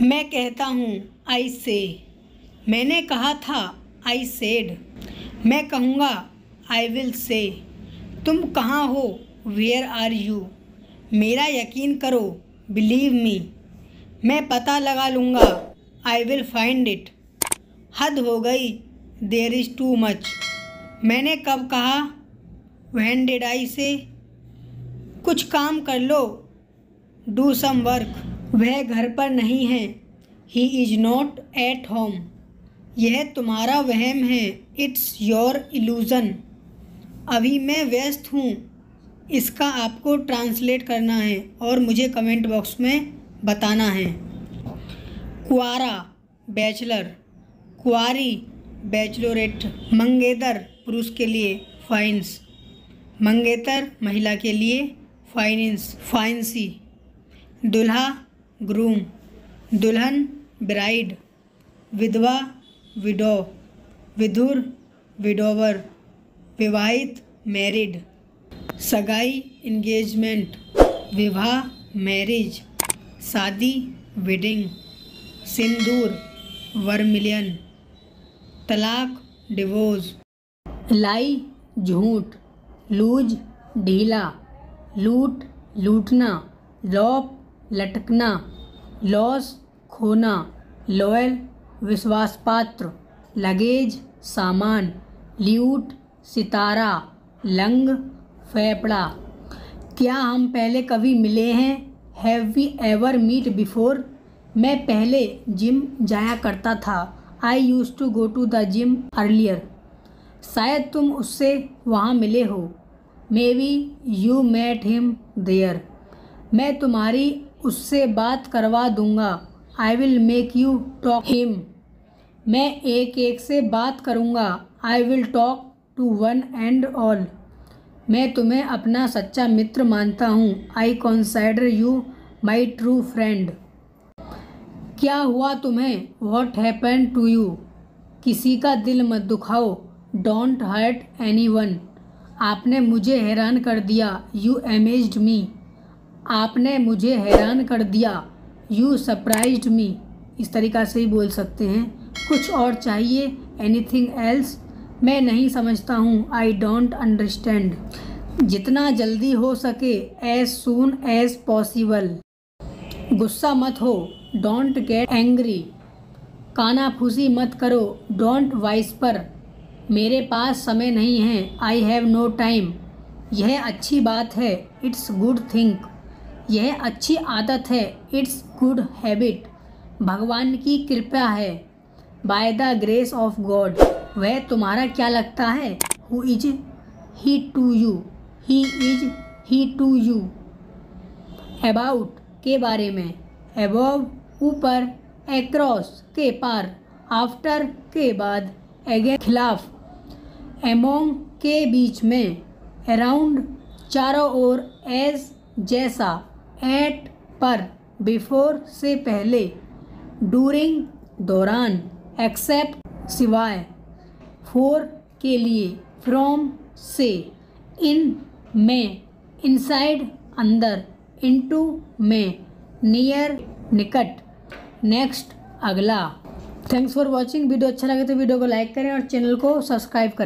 मैं कहता हूँ आई से मैंने कहा था आई सेड मैं कहूँगा आई विल से तुम कहाँ हो? वेयर आर यू मेरा यकीन करो बिलीव मी मैं पता लगा लूँगा आई विल फाइंड इट हद हो गई देर इज़ टू मच मैंने कब कहा वैन डिड आई से कुछ काम कर लो डू सम वर्क वह घर पर नहीं है। He is not at home यह तुम्हारा वहम है। इट्स योर इल्यूज़न अभी मैं व्यस्त हूँ। इसका आपको ट्रांसलेट करना है और मुझे कमेंट बॉक्स में बताना है। कुआरा बैचलर कुआरी बैचलोरेट मंगेतर, पुरुष के लिए फाइन्स मंगेतर, महिला के लिए फाइनेंस फाइंसी दुल्हा ग्रूम, दुल्हन, ब्राइड, विधवा, विडो, विधुर, विडोवर, विवाहित, मैरिड, सगाई इंगेजमेंट विवाह, मैरिज, शादी, वेडिंग, सिंदूर, वर्मिलियन, तलाक, डिवोर्स, लाई, झूठ, लूज, ढीला, लूट, लूटना लॉप लटकना, लॉस खोना, लॉयल विश्वास पात्र लगेज सामान, ल्यूट सितारा, लंग फेफड़ा। क्या हम पहले कभी मिले हैं? Have we ever meet before मैं पहले जिम जाया करता था। I use to go to the gym earlier शायद तुम उससे वहाँ मिले हो। May we you met him there मैं तुम्हारी उससे बात करवा दूँगा। I will make you talk him मैं एक एक से बात करूँगा। I will talk to one and all मैं तुम्हें अपना सच्चा मित्र मानता हूँ। I consider you my true friend क्या हुआ तुम्हें? वॉट हैपन टू यू किसी का दिल मत दुखाओ। डोंट हर्ट एनी वन आपने मुझे हैरान कर दिया। यू अमेज्ड मी आपने मुझे हैरान कर दिया। यू सरप्राइज़ मी इस तरीक़ा से ही बोल सकते हैं। कुछ और चाहिए? एनीथिंग एल्स मैं नहीं समझता हूँ। आई डोंट अंडरस्टैंड जितना जल्दी हो सके एज सून एज पॉसिबल गुस्सा मत हो। डोंट गेट एंग्री काना फूसी मत करो। डोंट वाइस पर मेरे पास समय नहीं है। आई हैव नो टाइम यह अच्छी बात है। इट्स गुड थिंक यह अच्छी आदत है। इट्स गुड हैबिट भगवान की कृपा है। By the grace of God वह तुम्हारा क्या लगता है? Who is he to you he is he to you about के बारे में। एबव ऊपर एक्रॉस के पार। आफ्टर के बाद। एगे खिलाफ। एमोंग के बीच में। अराउंड चारों ओर एज जैसा। एट पर बिफोर से पहले डूरिंग दौरान एक्सेप्ट सिवाय फोर के लिए फ्रॉम से इन में इनसाइड अंदर इनटू में नियर निकट नेक्स्ट अगला। थैंक्स फॉर वॉचिंग वीडियो अच्छा लगे तो वीडियो को लाइक करें और चैनल को सब्सक्राइब करें।